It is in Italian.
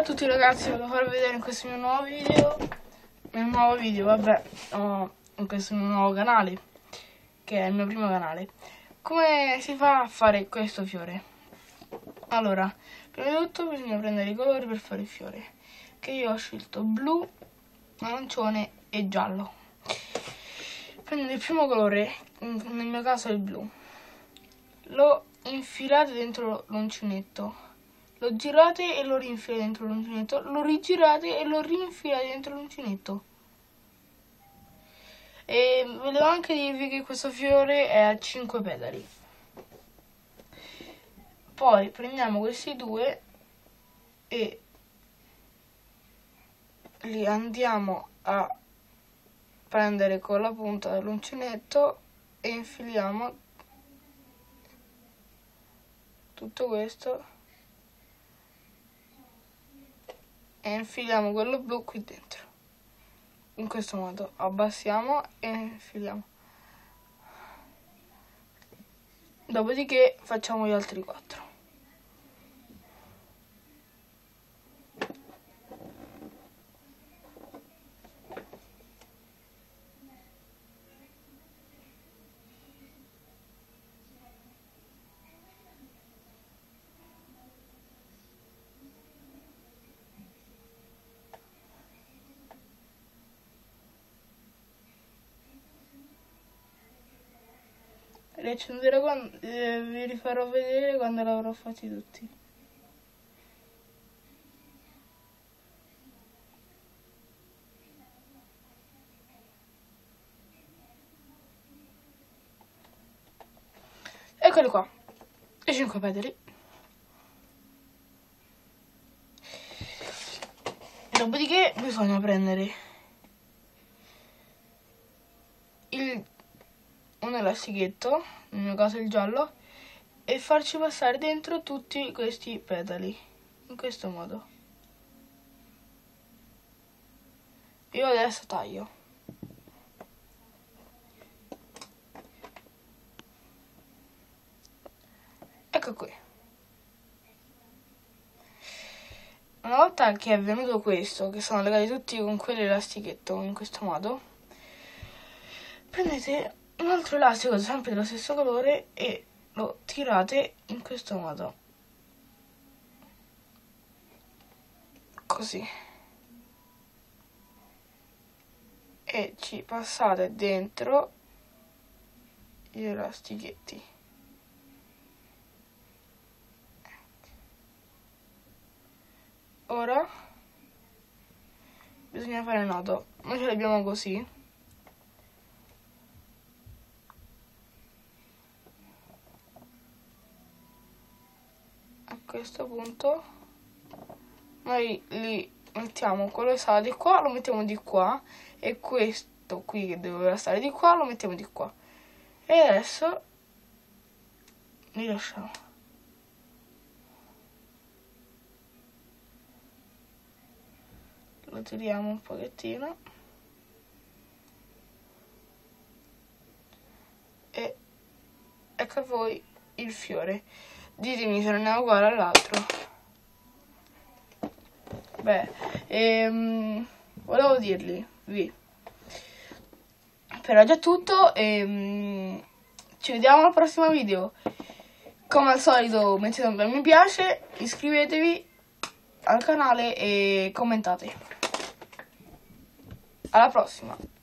a tutti ragazzi, voglio farvi vedere in questo mio nuovo video, nel nuovo video, vabbè, in questo mio nuovo canale, che è il mio primo canale, come si fa a fare questo fiore. Allora, prima di tutto bisogna prendere i colori per fare il fiore, che io ho scelto blu, arancione e giallo. Prendete il primo colore, nel mio caso è il blu, lo infilate dentro l'uncinetto lo girate e lo rinfilate dentro l'uncinetto, lo rigirate e lo rinfilate dentro l'uncinetto. E volevo anche dirvi che questo fiore è a 5 pedali. Poi prendiamo questi due e li andiamo a prendere con la punta dell'uncinetto e infiliamo tutto questo e infiliamo quello blu qui dentro. In questo modo abbassiamo e infiliamo. Dopodiché facciamo gli altri quattro riaccenderò quando eh, vi rifarò vedere quando l'avrò fatti tutti. Eccoli qua. I 5 petali dopodiché bisogna prendere il un elastichetto, nel mio caso il giallo, e farci passare dentro tutti questi petali, in questo modo. Io adesso taglio. Ecco qui. Una volta che è venuto questo, che sono legati tutti con quell'elastichetto in questo modo, prendete un altro elastico sempre dello stesso colore e lo tirate in questo modo. Così. E ci passate dentro gli elastichetti. Ora bisogna fare il nodo. Noi ce l'abbiamo così questo punto. Noi li mettiamo quello che sarà di qua lo mettiamo di qua e questo qui che doveva stare di qua lo mettiamo di qua. E adesso li lasciamo. Lo tiriamo un pochettino. E ecco a voi il fiore Ditemi se non è uguale all'altro. Beh, ehm, volevo dirgli, vi. Per oggi è tutto ehm, ci vediamo al prossimo video. Come al solito mettete un bel mi piace, iscrivetevi al canale e commentate. Alla prossima!